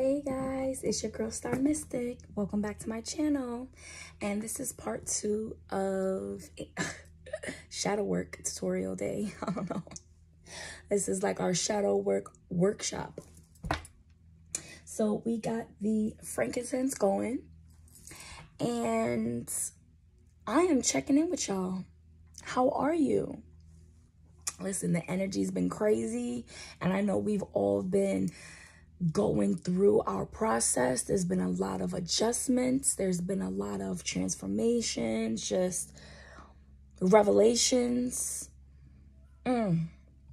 Hey guys, it's your girl Star Mystic. Welcome back to my channel. And this is part two of shadow work tutorial day. I don't know. This is like our shadow work workshop. So we got the frankincense going and I am checking in with y'all. How are you? Listen, the energy's been crazy and I know we've all been going through our process. There's been a lot of adjustments. There's been a lot of transformations, just revelations. Mm,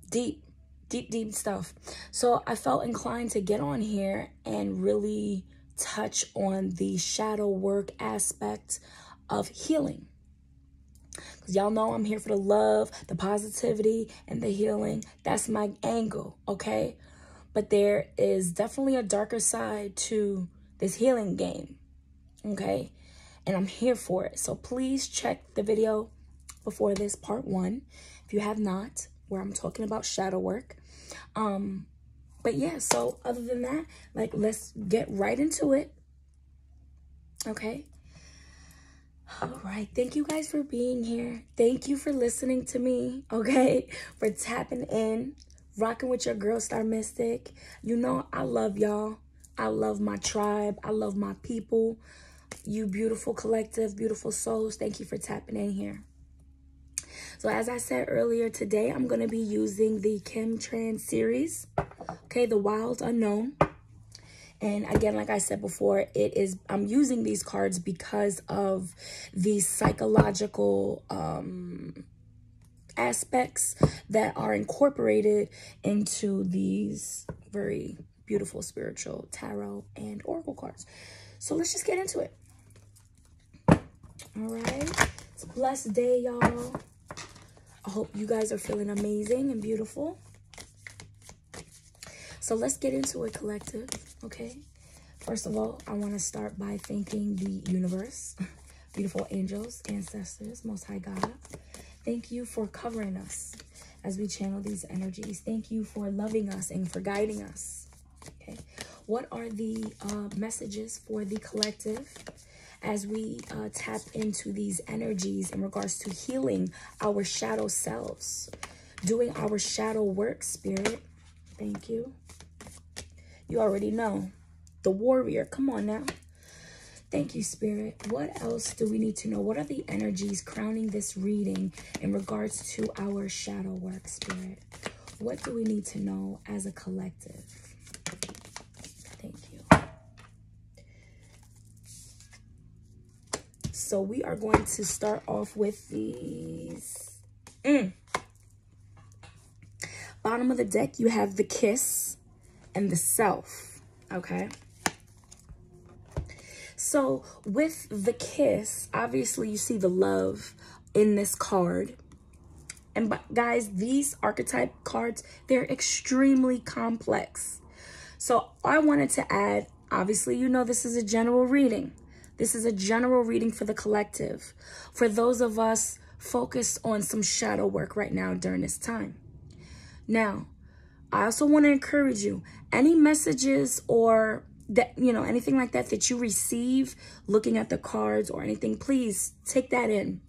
deep, deep, deep stuff. So I felt inclined to get on here and really touch on the shadow work aspect of healing. Because y'all know I'm here for the love, the positivity, and the healing. That's my angle, okay? But there is definitely a darker side to this healing game, okay? And I'm here for it. So please check the video before this, part one, if you have not, where I'm talking about shadow work. Um, but yeah, so other than that, like, let's get right into it, okay? All right. Thank you guys for being here. Thank you for listening to me, okay? For tapping in rocking with your girl Star Mystic. You know, I love y'all. I love my tribe. I love my people. You beautiful collective, beautiful souls. Thank you for tapping in here. So as I said earlier, today I'm going to be using the Kim Krans series. Okay, the Wild Unknown. And again, like I said before, it is I'm using these cards because of the psychological um aspects that are incorporated into these very beautiful spiritual tarot and oracle cards. So let's just get into it. All right. It's a blessed day, y'all. I hope you guys are feeling amazing and beautiful. So let's get into it, collective, okay? First of all, I want to start by thanking the universe, beautiful angels, ancestors, Most High God, Thank you for covering us as we channel these energies. Thank you for loving us and for guiding us. Okay. What are the uh, messages for the collective as we uh, tap into these energies in regards to healing our shadow selves, doing our shadow work, spirit? Thank you. You already know. The warrior. Come on now. Thank you, Spirit. What else do we need to know? What are the energies crowning this reading in regards to our shadow work, Spirit? What do we need to know as a collective? Thank you. So we are going to start off with these. Mm. Bottom of the deck, you have the kiss and the self, okay? So with the kiss, obviously you see the love in this card. And guys, these archetype cards, they're extremely complex. So I wanted to add, obviously, you know this is a general reading. This is a general reading for the collective. For those of us focused on some shadow work right now during this time. Now, I also want to encourage you, any messages or that you know anything like that that you receive looking at the cards or anything please take that in.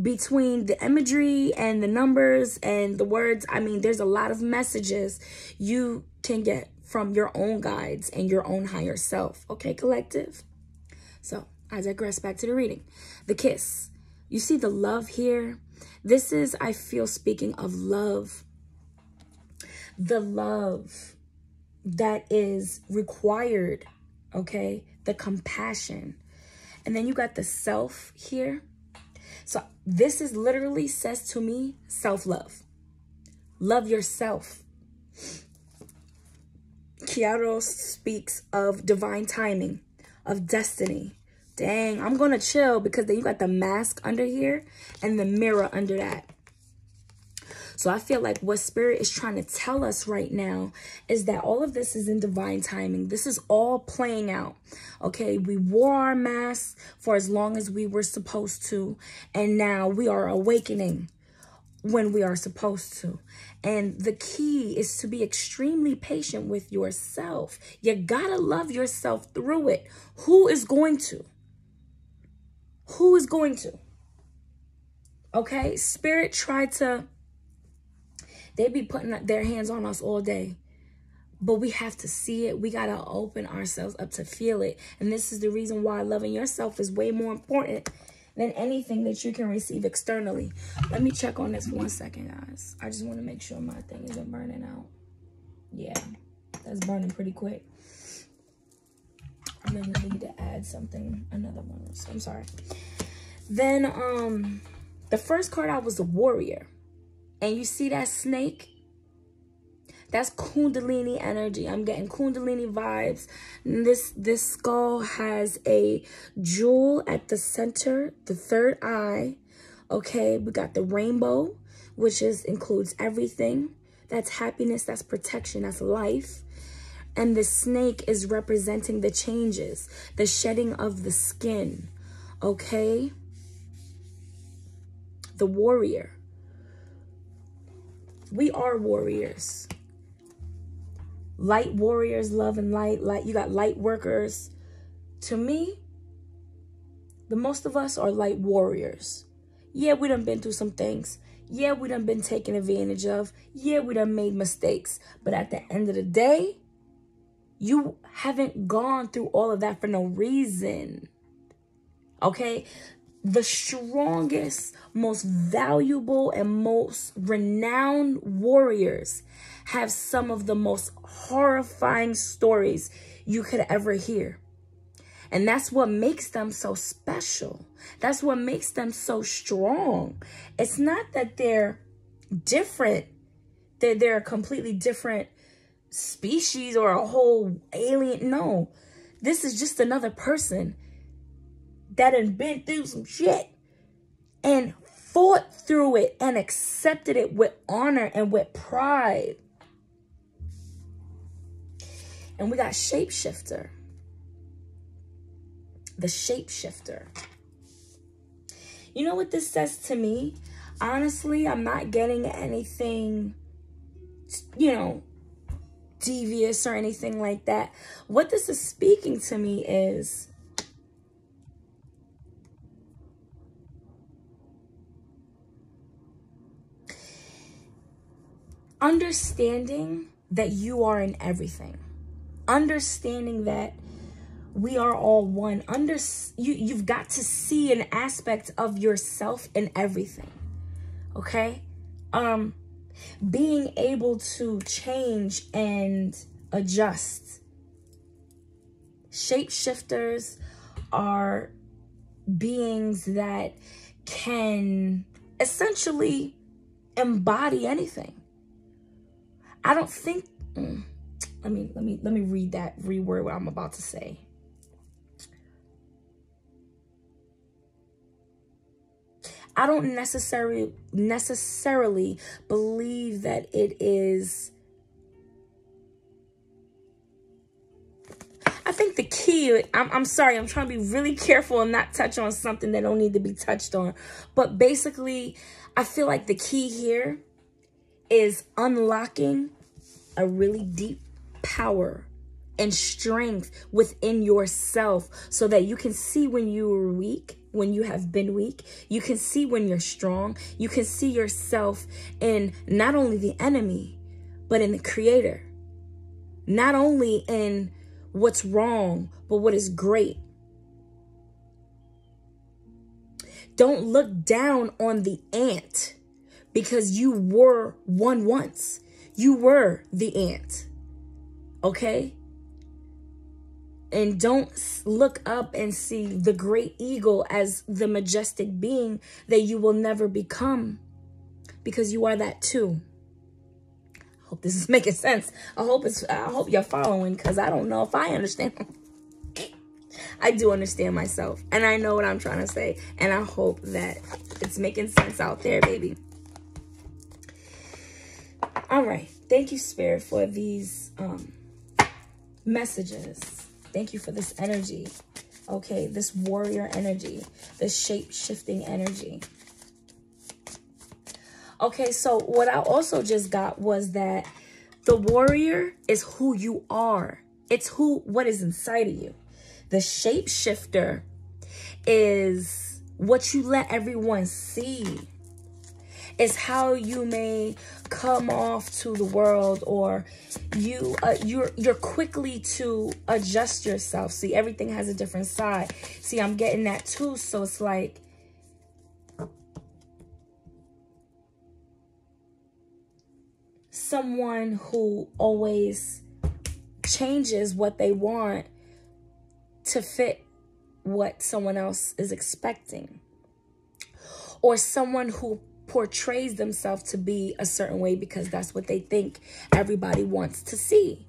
Between the imagery and the numbers and the words i mean there's a lot of messages you can get from your own guides and your own higher self. Okay collective? So i digress back to the reading. The kiss. You see the love here? This is i feel speaking of love. The love that is required, okay? The compassion. And then you got the self here. So this is literally says to me, self-love. Love yourself. Kairos speaks of divine timing, of destiny. Dang, I'm going to chill because then you got the mask under here and the mirror under that. So I feel like what Spirit is trying to tell us right now is that all of this is in divine timing. This is all playing out. Okay, we wore our masks for as long as we were supposed to, and now we are awakening when we are supposed to. And the key is to be extremely patient with yourself. You gotta love yourself through it. Who is going to? Who is going to? Okay? Spirit tried to, they be putting their hands on us all day. But we have to see it. We got to open ourselves up to feel it. And this is the reason why loving yourself is way more important than anything that you can receive externally. Let me check on this for one second, guys. I just want to make sure my thing isn't burning out. Yeah, that's burning pretty quick. I'm gonna need to add something, another one. So I'm sorry. Then, um, the first card out was the warrior. And you see that snake? That's Kundalini energy. I'm getting Kundalini vibes. This this skull has a jewel at the center, the third eye. Okay, we got the rainbow, which is includes everything. That's happiness, that's protection, that's life. And the snake is representing the changes, the shedding of the skin. Okay? The warrior. We are warriors light warriors, love and light, light. You got light workers. To me, the most of us are light warriors. Yeah, we done been through some things. Yeah, we done been taken advantage of. Yeah, we done made mistakes. But at the end of the day, you haven't gone through all of that for no reason. Okay? The strongest, most valuable, and most renowned warriors have some of the most horrifying stories you could ever hear. And that's what makes them so special. That's what makes them so strong. It's not that they're different, that they're a completely different species or a whole alien. No, this is just another person that had been through some shit and fought through it and accepted it with honor and with pride. And we got shapeshifter. The shapeshifter. You know what this says to me? Honestly, I'm not getting anything, you know, devious or anything like that. What this is speaking to me is understanding that you are in everything. Understanding that we are all one. Under you you've got to see an aspect of yourself in everything okay? Um being able to change and adjust. Shapeshifters are beings that can essentially embody anything i don't think mm, let me let me let me read that reword what I'm about to say. I don't necessarily necessarily believe that it is I think the key, I'm, I'm sorry, I'm trying to be really careful and not touch on something that don't need to be touched on. But basically, I feel like the key here is unlocking a really deep power and strength within yourself so that you can see when you are weak, when you have been weak. You can see when you're strong. You can see yourself in not only the enemy, but in the creator. Not only in what's wrong, but what is great. Don't look down on the ant because you were one once. You were the ant okay? And don't look up and see the great eagle as the majestic being that you will never become because you are that too. I hope this is making sense. I hope it's I hope you're following because I don't know if I understand. I do understand myself and I know what I'm trying to say and I hope that it's making sense out there, baby. All right. Thank you, Spirit, for these um messages. Thank you for this energy. Okay, this warrior energy, this shape-shifting energy. Okay, so what I also just got was that the warrior is who you are. It's who what is inside of you. The shapeshifter is what you let everyone see. Is how you may come off to the world or you uh, you're you're quickly to adjust yourself. See, everything has a different side. See, I'm getting that too, so it's like someone who always changes what they want to fit what someone else is expecting. Or someone who portrays themselves to be a certain way because that's what they think everybody wants to see.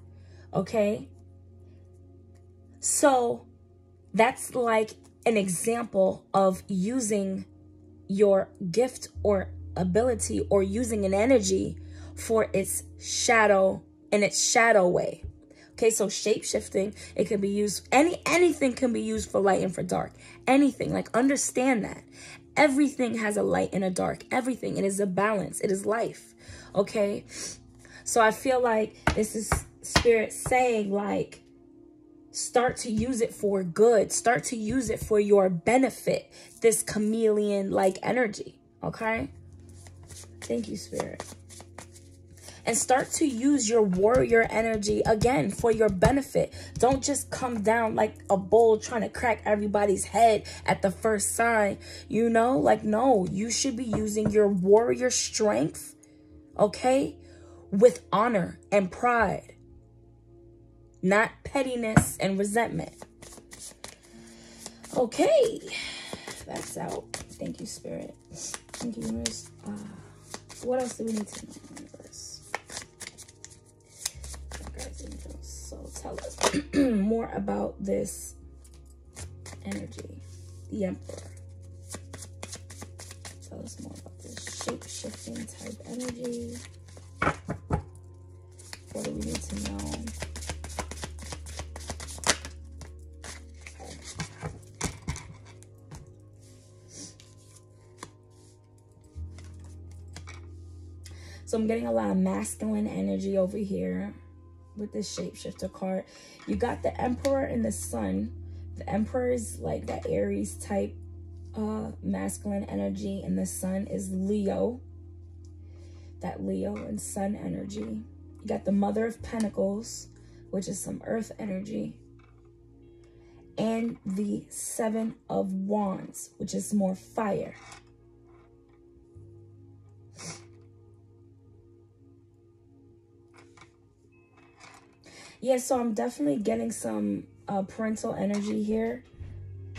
Okay? So that's like an example of using your gift or ability or using an energy for its shadow in its shadow way. Okay, so shape shifting, it can be used any anything can be used for light and for dark. Anything. Like understand that. Everything has a light and a dark. Everything. It is a balance. It is life. Okay? So I feel like this is spirit saying like start to use it for good. Start to use it for your benefit. This chameleon like energy. Okay? Thank you, spirit and start to use your warrior energy again for your benefit. Don't just come down like a bull trying to crack everybody's head at the first sign. You know, like, no, you should be using your warrior strength, okay, with honor and pride, not pettiness and resentment. Okay, that's out. Thank you, Spirit. Thank you, Universe. Uh, what else do we need to know? Tell us more about this energy, the Emperor. Tell us more about this shape-shifting type energy. What do we need to know? So I'm getting a lot of masculine energy over here with this shapeshifter card. You got the Emperor and the Sun. The Emperor is like that Aries type uh, masculine energy, and the Sun is Leo. That Leo and Sun energy. You got the Mother of Pentacles, which is some Earth energy. And the Seven of Wands, which is more fire. Yeah, so I'm definitely getting some uh, parental energy here.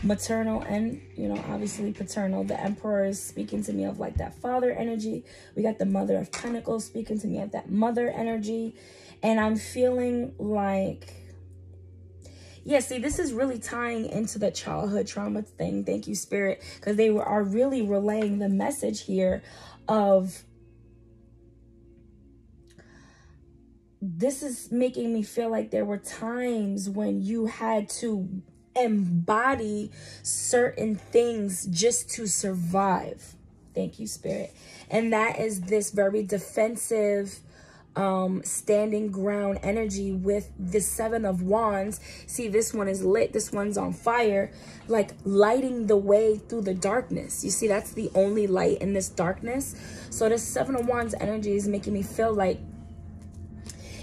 Maternal and, you know, obviously paternal. The Emperor is speaking to me of like that father energy. We got the Mother of Pentacles speaking to me of that mother energy. And I'm feeling like yeah, see, this is really tying into the childhood trauma thing. Thank you, Spirit, because they are really relaying the message here of this is making me feel like there were times when you had to embody certain things just to survive. Thank you, Spirit. And that is this very defensive, um, standing ground energy with the Seven of Wands. See, this one is lit. This one's on fire, like lighting the way through the darkness. You see, that's the only light in this darkness. So the Seven of Wands energy is making me feel like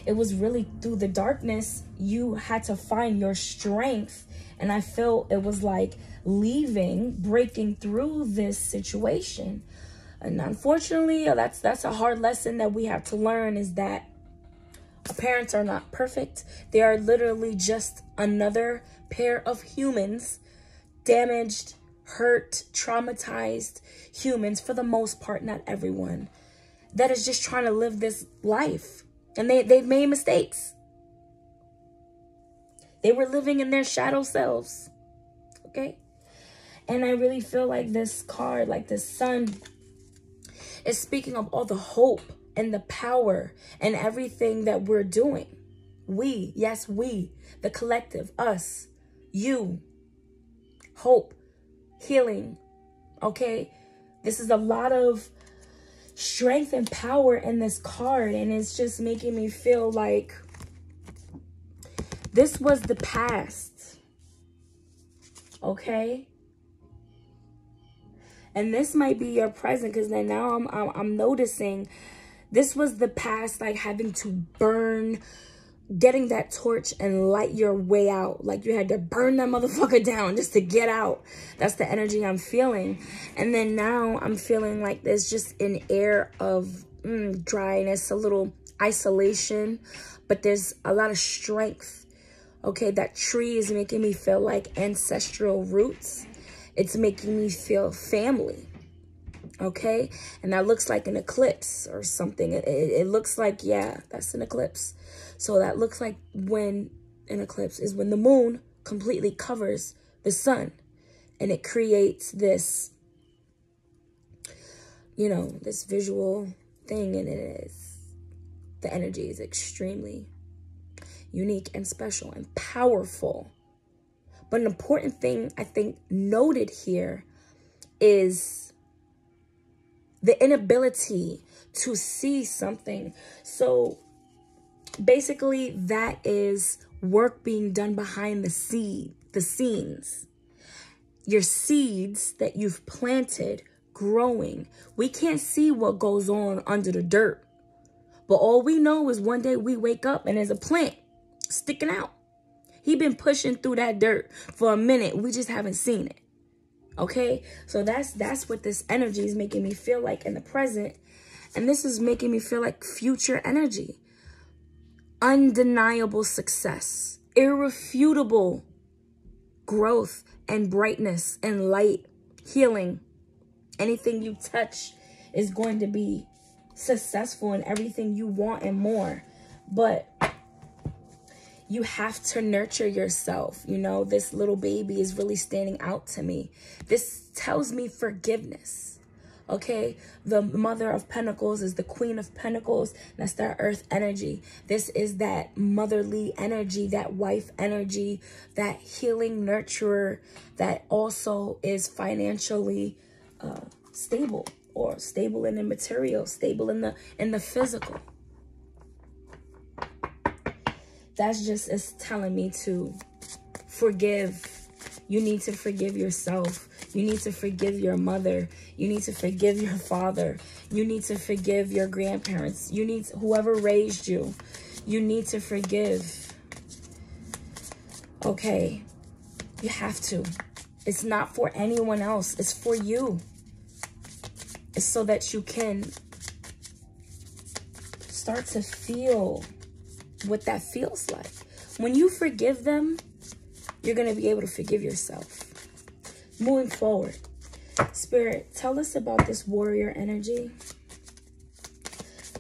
it was really through the darkness you had to find your strength. And i feel it was like leaving breaking through this situation. And unfortunately uh, that's that's a hard lesson that we have to learn is that parents are not perfect. They are literally just another pair of humans damaged hurt traumatized humans for the most part not everyone that is just trying to live this life and they, they've made mistakes. They were living in their shadow selves. Okay? And I really feel like this card, like the sun, is speaking of all the hope and the power and everything that we're doing. We, yes, we, the collective, us, you, hope, healing. Okay? This is a lot of strength and power in this card. And it's just making me feel like this was the past. Okay? And this might be your present because then now I'm, I'm, I'm noticing this was the past, like having to burn getting that torch and light your way out. Like you had to burn that motherfucker down just to get out. That's the energy I'm feeling. And then now I'm feeling like there's just an air of mm, dryness, a little isolation, but there's a lot of strength. Okay, that tree is making me feel like ancestral roots. It's making me feel family okay and that looks like an eclipse or something it, it, it, looks like yeah that's an eclipse so that looks like when an eclipse is when the moon completely covers the sun and it creates this, you know, this visual thing. And it is, the energy is extremely unique and special and powerful. But an important thing I think noted here is the inability to see something. So basically that is work being done behind the seed, the scenes. Your seeds that you've planted growing. We can't see what goes on under the dirt. But all we know is one day we wake up and there's a plant sticking out. He been pushing through that dirt for a minute. We just haven't seen it. Okay? So that's that's what this energy is making me feel like in the present. And this is making me feel like future energy undeniable success, irrefutable growth and brightness and light, healing. Anything you touch is going to be successful in everything you want and more. But you have to nurture yourself. You know, this little baby is really standing out to me. This tells me forgiveness okay the mother of pentacles is the queen of pentacles. That's that earth energy. This is that motherly energy that wife energy that healing nurturer that also is financially uh, stable or stable in the material stable in the in the physical. That's just is telling me to forgive. You need to forgive yourself you need to forgive your mother. You need to forgive your father. You need to forgive your grandparents. You need to, whoever raised you. You need to forgive. Okay. You have to. It's not for anyone else. It's for you. It's so that you can start to feel what that feels like. When you forgive them, you're going to be able to forgive yourself moving forward. Spirit, tell us about this warrior energy.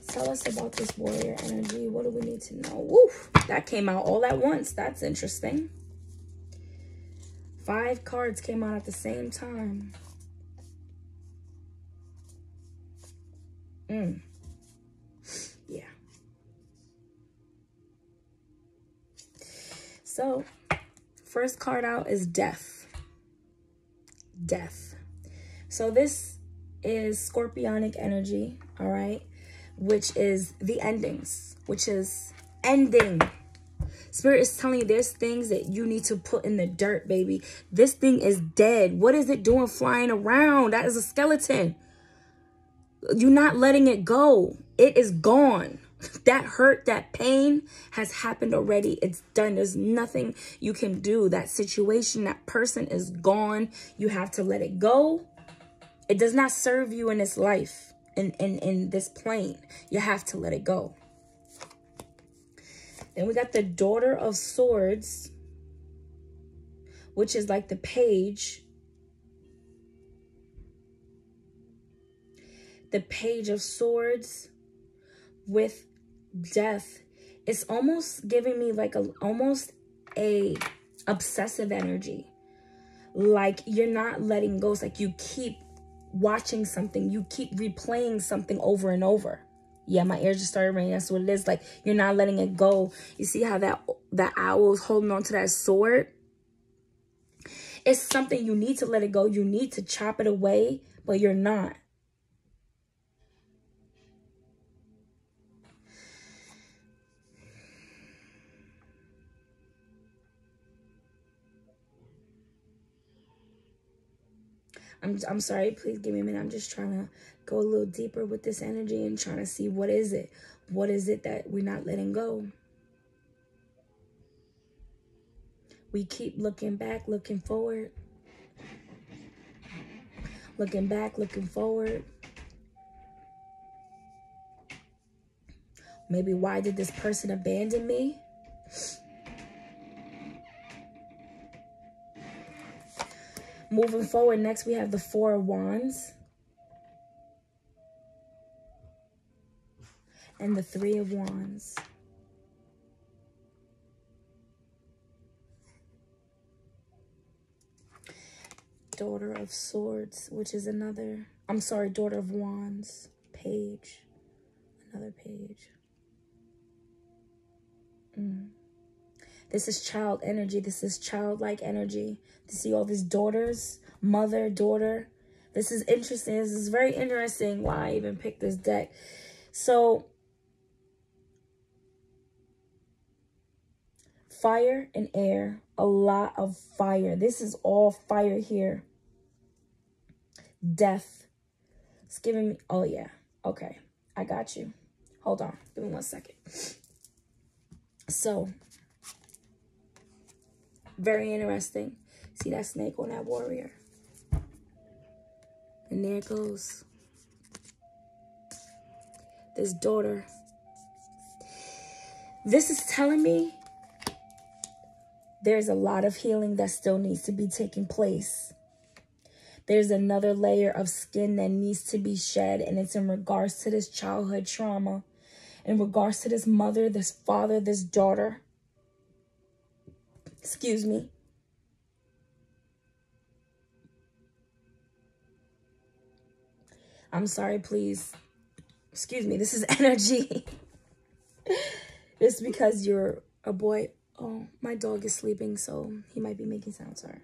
Tell us about this warrior energy. What do we need to know? Woof, that came out all at once. That's interesting. Five cards came out at the same time. Mm. Yeah. So, first card out is death death. So this is scorpionic energy, all right, which is the endings, which is ending. Spirit is telling you there's things that you need to put in the dirt, baby. This thing is dead. What is it doing flying around? That is a skeleton. You're not letting it go. It is gone. That hurt, that pain has happened already. It's done. There's nothing you can do. That situation, that person is gone. You have to let it go. It does not serve you in this life, in, in, in this plane. You have to let it go. Then we got the Daughter of Swords, which is like the page. The Page of Swords with death it's almost giving me like a almost a obsessive energy. Like you're not letting go. It's like you keep watching something. You keep replaying something over and over. Yeah my ears just started ringing. That's what it is. Like you're not letting it go. You see how that that owl is holding on to that sword? It's something you need to let it go. You need to chop it away but you're not I'm, I'm sorry. Please give me a minute. I'm just trying to go a little deeper with this energy and trying to see what is it? What is it that we're not letting go? We keep looking back, looking forward. Looking back, looking forward. Maybe why did this person abandon me? Moving forward, next we have the Four of Wands. And the Three of Wands. Daughter of Swords, which is another, I'm sorry, Daughter of Wands, page, another page. Mm. This is child energy. This is childlike energy. To see all these daughters, mother, daughter. This is interesting. This is very interesting why I even picked this deck. So, fire and air. A lot of fire. This is all fire here. Death. It's giving me... Oh, yeah. Okay. I got you. Hold on. Give me one second. So, very interesting. See that snake on that warrior? And there it goes. This daughter. This is telling me there's a lot of healing that still needs to be taking place. There's another layer of skin that needs to be shed, and it's in regards to this childhood trauma, in regards to this mother, this father, this daughter. Excuse me. I'm sorry, please. Excuse me, this is energy. it's because you're a boy. Oh, my dog is sleeping, so he might be making sounds. Sorry.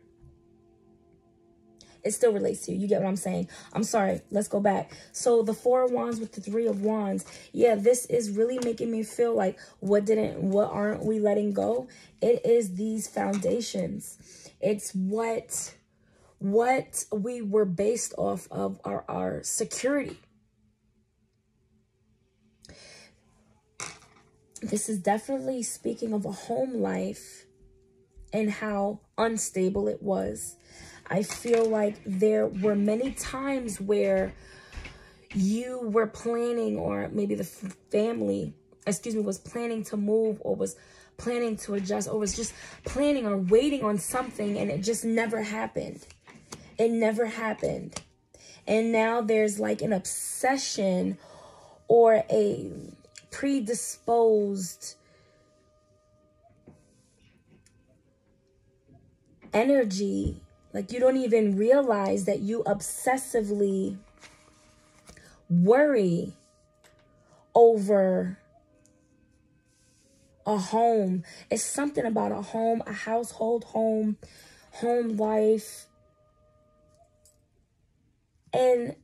It still relates to you. You get what I'm saying? I'm sorry. Let's go back. So the four of wands with the three of wands. Yeah, this is really making me feel like what didn't, what aren't we letting go? It is these foundations. It's what, what we were based off of our, our security. This is definitely speaking of a home life and how unstable it was I feel like there were many times where you were planning or maybe the family, excuse me, was planning to move or was planning to adjust or was just planning or waiting on something and it just never happened. It never happened. And now there's like an obsession or a predisposed energy like you don't even realize that you obsessively worry over a home. It's something about a home, a household home, home life. And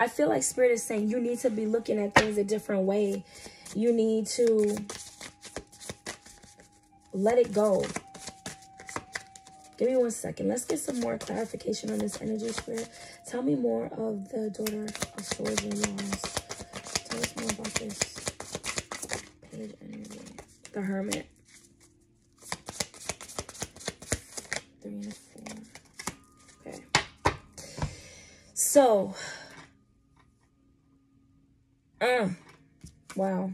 I feel like Spirit is saying you need to be looking at things a different way. You need to let it go. Give me one second. Let's get some more clarification on this energy spirit. Tell me more of the daughter of swords and wands. Tell us more about this page energy. The hermit. Three and four. Okay. So. Uh, wow.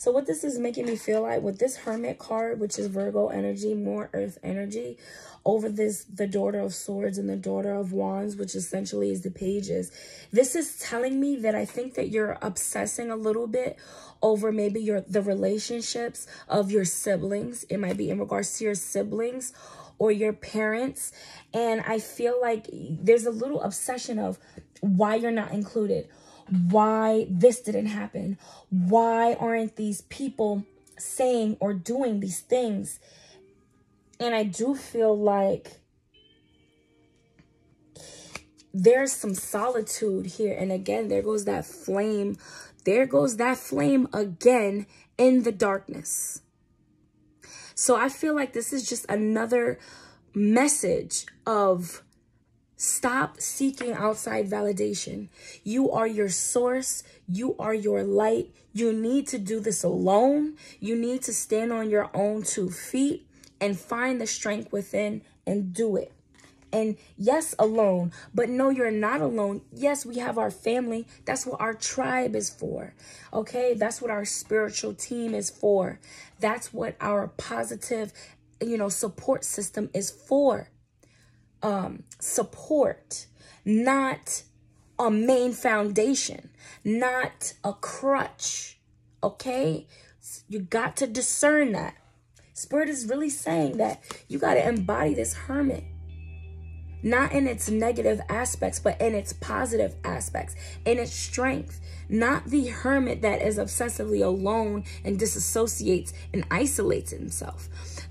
So what this is making me feel like with this Hermit card, which is Virgo energy, more earth energy, over this, the Daughter of Swords and the Daughter of Wands, which essentially is the pages. This is telling me that I think that you're obsessing a little bit over maybe your the relationships of your siblings. It might be in regards to your siblings or your parents. And I feel like there's a little obsession of why you're not included why this didn't happen. Why aren't these people saying or doing these things? And I do feel like there's some solitude here. And again, there goes that flame. There goes that flame again in the darkness. So I feel like this is just another message of Stop seeking outside validation. You are your source. You are your light. You need to do this alone. You need to stand on your own two feet and find the strength within and do it. And yes, alone, but no, you're not alone. Yes, we have our family. That's what our tribe is for. Okay. That's what our spiritual team is for. That's what our positive, you know, support system is for um, support, not a main foundation, not a crutch. Okay? You got to discern that. Spirit is really saying that you got to embody this hermit. Not in its negative aspects, but in its positive aspects, in its strength. Not the hermit that is obsessively alone and disassociates and isolates himself.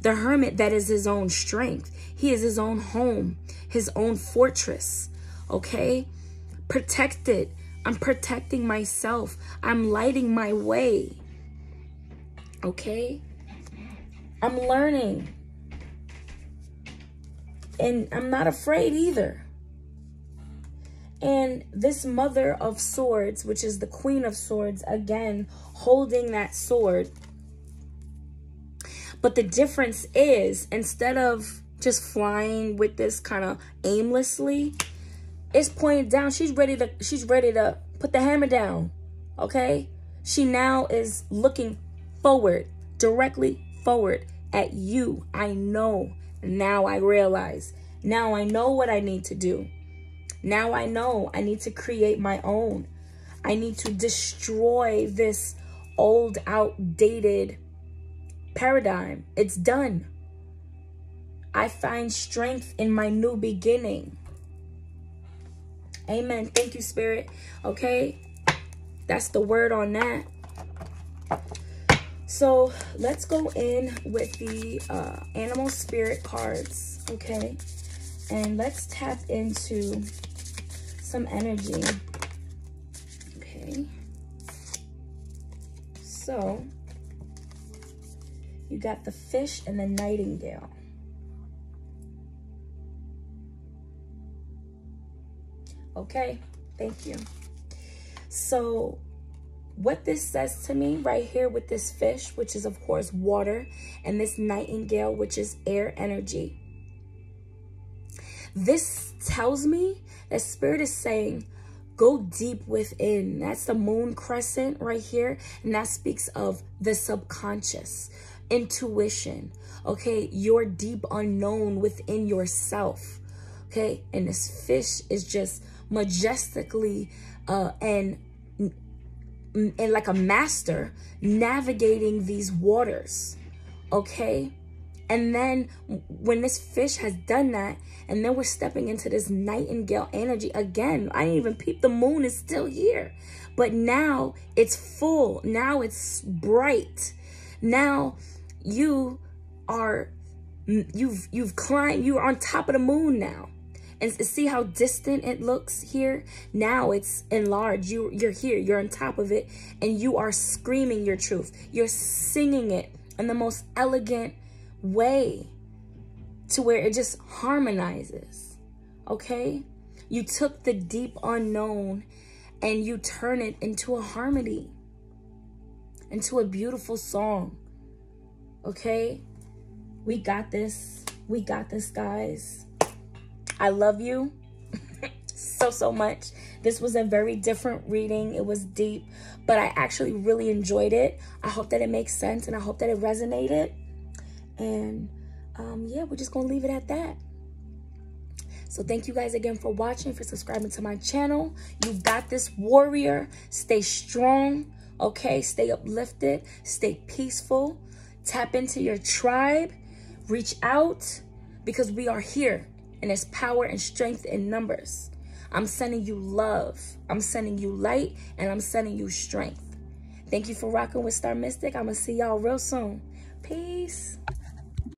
The hermit that is his own strength. He is his own home, his own fortress. Okay? Protected. I'm protecting myself. I'm lighting my way. Okay? I'm learning. And I'm not afraid either. And this mother of swords, which is the queen of swords, again, holding that sword. But the difference is, instead of just flying with this kind of aimlessly. It's pointed down. She's ready to she's ready to put the hammer down. Okay? She now is looking forward, directly forward at you. I know. Now I realize. Now I know what I need to do. Now I know I need to create my own. I need to destroy this old, outdated paradigm. It's done. I find strength in my new beginning. Amen. Thank you, Spirit. Okay. That's the word on that. So let's go in with the uh, animal spirit cards. Okay. And let's tap into some energy. Okay. So you got the fish and the nightingale. Okay, thank you. So what this says to me right here with this fish, which is of course water, and this nightingale, which is air energy. This tells me that spirit is saying, go deep within. That's the moon crescent right here. And that speaks of the subconscious, intuition, okay? Your deep unknown within yourself, okay? And this fish is just majestically uh, and and like a master navigating these waters okay and then when this fish has done that and then we're stepping into this nightingale energy again i didn't even peep the moon is still here but now it's full now it's bright now you are you've you've climbed you're on top of the moon now. And see how distant it looks here? Now it's enlarged. You you're here. You're on top of it. And you are screaming your truth. You're singing it in the most elegant way to where it just harmonizes. Okay? You took the deep unknown and you turn it into a harmony into a beautiful song okay we got this we got this guys I love you so, so much. This was a very different reading. It was deep, but I actually really enjoyed it. I hope that it makes sense and I hope that it resonated. And um, yeah, we're just going to leave it at that. So thank you guys again for watching, for subscribing to my channel. You've got this warrior. Stay strong, okay? Stay uplifted. Stay peaceful. Tap into your tribe. Reach out because we are here and there's power and strength in numbers. I'm sending you love. I'm sending you light and I'm sending you strength. Thank you for rocking with Star Mystic. I'm going to see y'all real soon. Peace.